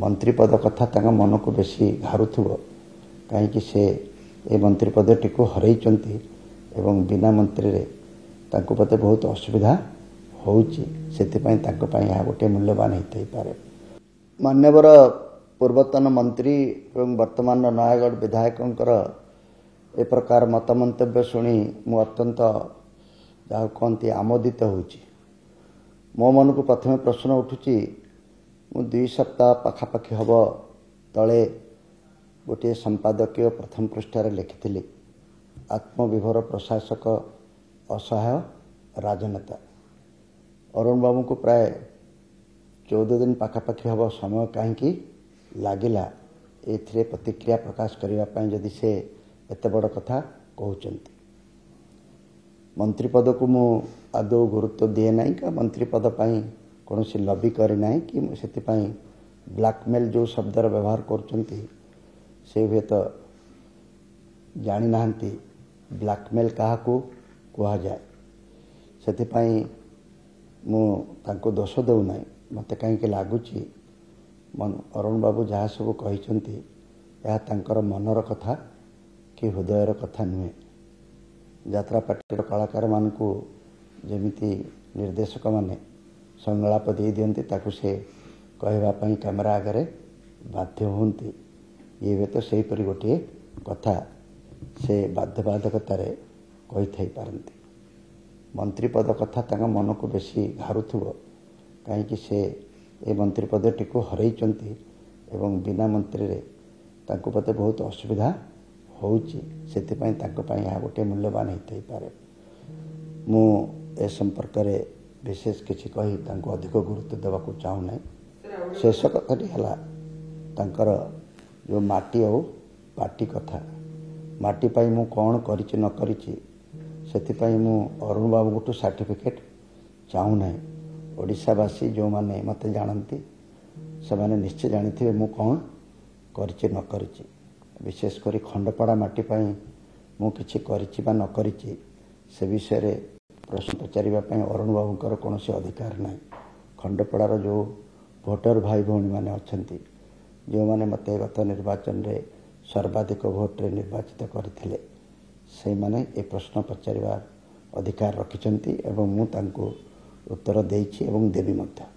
ମନ୍ତ୍ରୀ ପଦ କଥା ତାଙ୍କ ମନକୁ ବେଶୀ ଘାରୁଥିବ। କାହିଁକି ସେ ଏ ମନ୍ତ୍ରୀ ପଦଟିକୁ ହରେଇଛନ୍ତି ଏବଂ ବିନା ମନ୍ତ୍ରୀରେ ତାଙ୍କୁ ବୋଧେ ବହୁତ ଅସୁବିଧା ହେଉଛି। ସେଥିପାଇଁ ତାଙ୍କ ପାଇଁ ଏହା ଗୋଟିଏ ମୂଲ୍ୟବାନ ହେଇଥାଇପାରେ। ମାନ୍ୟବର ପୂର୍ବତନ ମନ୍ତ୍ରୀ ଏବଂ ବର୍ତ୍ତମାନର ନୟାଗଡ଼ ବିଧାୟକଙ୍କର ଏ ପ୍ରକାର ମତ ମନ୍ତବ୍ୟ ଶୁଣି ମୁଁ ଅତ୍ୟନ୍ତ ଯାହାକୁ କହନ୍ତି ଆମୋଦିତ ହେଉଛି। ମୋ ମନକୁ ପ୍ରଥମେ ପ୍ରଶ୍ନ ଉଠୁଛି ମୁଁ ଦୁଇ ସପ୍ତାହ ପାଖାପାଖି ହେବ ତଳେ ଗୋଟିଏ ସମ୍ପାଦକୀୟ ପ୍ରଥମ ପୃଷ୍ଠାରେ ଲେଖିଥିଲି। ଆତ୍ମବିଭୋର ପ୍ରଶାସକ ଅସହାୟ ରାଜନେତା। ଅରୁଣ ବାବୁଙ୍କୁ ପ୍ରାୟ ଚଉଦ ଦିନ ପାଖାପାଖି ହେବ ସମୟ କାହିଁକି ଲାଗିଲା ଏଥିରେ ପ୍ରତିକ୍ରିୟା ପ୍ରକାଶ କରିବା ପାଇଁ ଯଦି ସେ ଏତେ ବଡ଼ କଥା କହୁଛନ୍ତି। ମନ୍ତ୍ରୀ ପଦକୁ ମୁଁ ଆଦୌ ଗୁରୁତ୍ୱ ଦିଏ ନାହିଁ କି ମନ୍ତ୍ରୀ ପଦ ପାଇଁ କୌଣସି ଲବି କରିନାହିଁ କି ମୁଁ ସେଥିପାଇଁ ବ୍ଲାକମେଲ୍ ଯେଉଁ ଶବ୍ଦର ବ୍ୟବହାର କରୁଛନ୍ତି ସେ ହୁଏତ ଜାଣିନାହାନ୍ତି ବ୍ଲାକମେଲ୍ କାହାକୁ କୁହାଯାଏ। ସେଥିପାଇଁ ମୁଁ ତାଙ୍କୁ ଦୋଷ ଦେଉନାହିଁ। ମୋତେ କାହିଁକି ଲାଗୁଛି ଅରୁଣ ବାବୁ ଯାହା ସବୁ କହିଛନ୍ତି ଏହା ତାଙ୍କର ମନର କଥା କି ହୃଦୟର କଥା ନୁହେଁ। ଯାତ୍ରା ପାର୍ଟିର କଳାକାରମାନଙ୍କୁ ଯେମିତି ନିର୍ଦ୍ଦେଶକମାନେ ସଂଳାପ ଦେଇଦିଅନ୍ତି ତାକୁ ସେ କହିବା ପାଇଁ କ୍ୟାମେରା ଆଗରେ ବାଧ୍ୟ ହୁଅନ୍ତି। ଇଏ ହୁଏତ ସେହିପରି ଗୋଟିଏ କଥା ସେ ବାଧ୍ୟବାଧକତାରେ କହିଥାଇପାରନ୍ତି ମନ୍ତ୍ରୀ ପଦ କଥା ତାଙ୍କ ମନକୁ ବେଶୀ ଘାରୁଥିବ କାହିଁକି ସେ ଏ ମନ୍ତ୍ରୀ ପଦଟିକୁ ହରେଇଛନ୍ତି ଏବଂ ବିନା ମନ୍ତ୍ରୀରେ ତାଙ୍କୁ ବୋଧେ ବହୁତ ଅସୁବିଧା ହେଉଛି। ସେଥିପାଇଁ ତାଙ୍କ ପାଇଁ ଏହା ଗୋଟିଏ ମୂଲ୍ୟବାନ ହେଇଥାଇପାରେ। ମୁଁ ଏ ସମ୍ପର୍କରେ ବିଶେଷ କିଛି କହି ତାଙ୍କୁ ଅଧିକ ଗୁରୁତ୍ୱ ଦେବାକୁ ଚାହୁଁନାହିଁ ଶେଷ କଥାଟି ହେଲା ତାଙ୍କର ଯେଉଁ ମାଟି ଆଉ ପାଟି କଥା ମାଟି ପାଇଁ ମୁଁ କ'ଣ କରିଛି ନ କରିଛି ସେଥିପାଇଁ ମୁଁ ଅରୁଣ ବାବୁଙ୍କଠୁ ସାର୍ଟିଫିକେଟ୍ ଚାହୁଁନାହିଁ ଓଡ଼ିଶାବାସୀ ଯେଉଁମାନେ ମୋତେ ଜାଣନ୍ତି ସେମାନେ ନିଶ୍ଚୟ ଜାଣିଥିବେ ମୁଁ କ'ଣ କରିଛି ନ କରିଛି ବିଶେଷ କରି ଖଣ୍ଡପଡ଼ା ମାଟି ପାଇଁ ମୁଁ କିଛି କରିଛି ବା ନ କରିଛି ସେ ବିଷୟରେ ପ୍ରଶ୍ନ ପଚାରିବା ପାଇଁ ଅରୁଣ ବାବୁଙ୍କର କୌଣସି ଅଧିକାର ନାହିଁ। ଖଣ୍ଡପଡ଼ାର ଯେଉଁ ଭୋଟର ଭାଇ ଭଉଣୀମାନେ ଅଛନ୍ତି ଯେଉଁମାନେ ମୋତେ ଗତ ନିର୍ବାଚନରେ ସର୍ବାଧିକ ଭୋଟରେ ନିର୍ବାଚିତ କରିଥିଲେ ସେଇମାନେ ଏ ପ୍ରଶ୍ନ ପଚାରିବା ଅଧିକାର ରଖିଛନ୍ତି ଏବଂ ମୁଁ ତାଙ୍କୁ ଉତ୍ତର ଦେଇଛି ଏବଂ ଦେବି ମଧ୍ୟ।